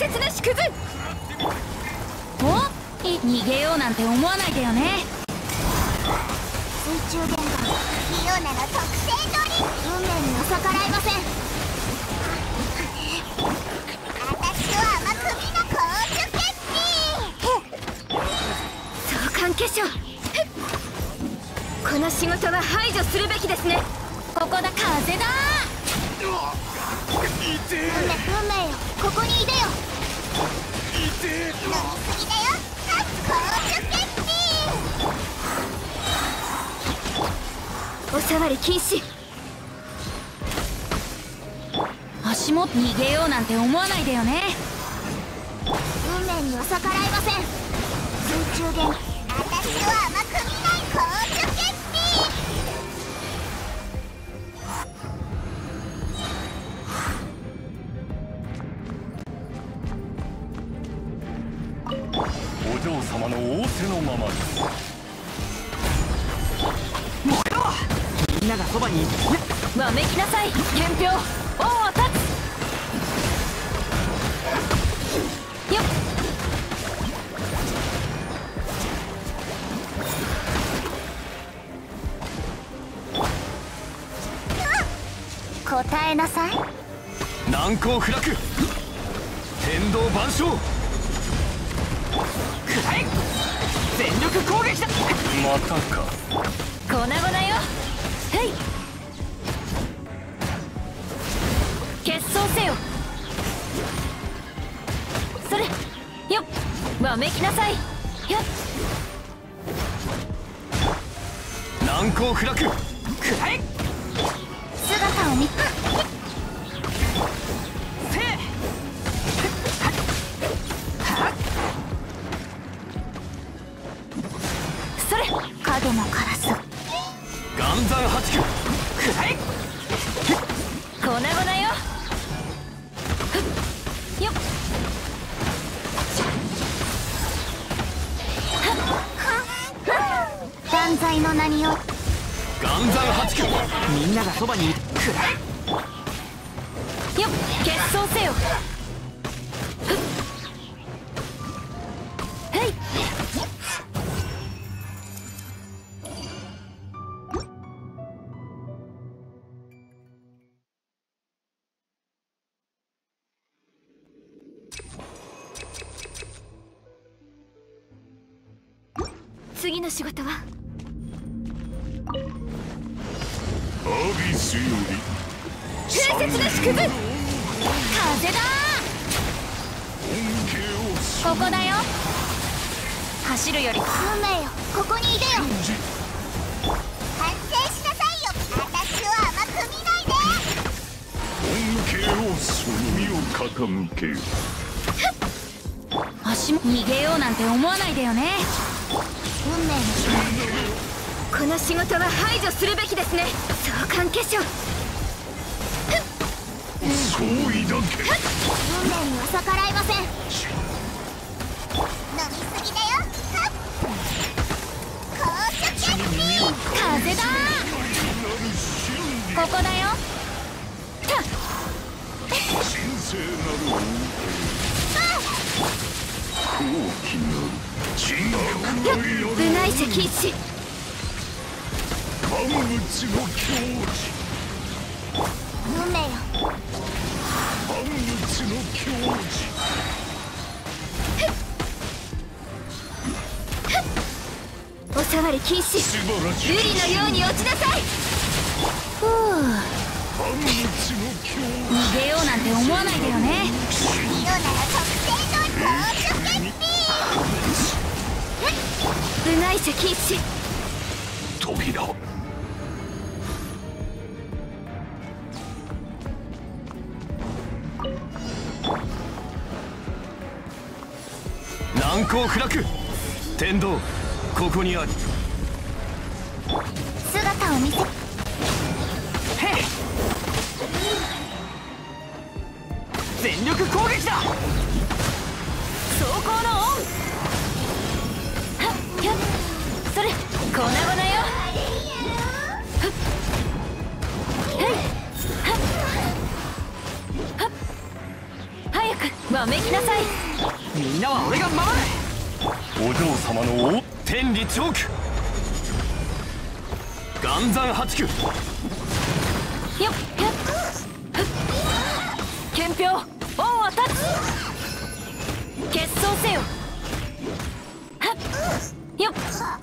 縮図おい逃げようなんて思わないでよね。水中伝言フィオナの特製ドリ運命にの逆らいません。私は甘くみな公主決相関化粧この仕事は排除するべきですね。ここだ風だ。運命運命よ。ここにいでよおさわり禁止。足元逃げようなんて思わないでよね。運命には逆らいません。水中伝私は甘く見ない公主決お嬢様の仰せのままでみんながそばにわめきなさい元票王を立つよっ答えなさい。難攻不落。天道万象。くらえ全力攻撃だ。またか。粉々よっわめきなさい。よっ。難攻不落。くらえ姿を見せい。それ。影のカラス岩山八九。くらえ粉々よ。よっ断罪の名によ岩山八九みんながそばにいる。くらえよっ決闘せよ。次の仕事は？アビスより風雪の縮図風だここだよ。走るより。運命よ。ここにいでよ。反省しなさいよ。私を甘く見ないで。恩恵をその身を傾けよ。足も。逃げようなんて思わないでよね。運命のこの仕事は排除するべきですね。相関化粧総意だけ。運命には逆らいません。飲みすぎだよ。風だ。ここだよ。た。神聖なる恩恵高貴なる人格の夜部外者禁止万物の境地運命よ。万物の境地おさわり禁止瑠璃のよ。うに落ちなさいふう逃げよ。うなんて思わないでよ。ね色なら特製の公主決部外者禁止扉難攻不落天道ここにあり姿を見せ。へい。全力攻撃だ。走行のオンくわめきなさいみんなは俺が守るお嬢様の天理チョーク岩山八九よっよっふっ憲兵オンアタッチ決闘せよはっよっ